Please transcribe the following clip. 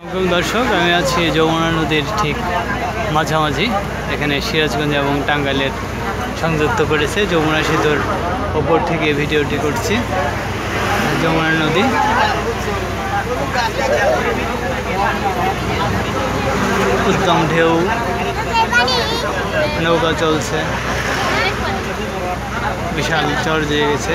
আসসালামু দর্শক, আমি আছি যমুনা নদীর ঠিক মাঝামাঝি। এখানে সিরাজগঞ্জ এবং টাঙ্গাইলের সংযুক্ত করেছে যমুনা সেতুর ওপর থেকে ভিডিওটি করছি। যমুনা নদী। উত্তম ঢেউ, নৌকা চলছে। বিশাল চর জেগে গেছে।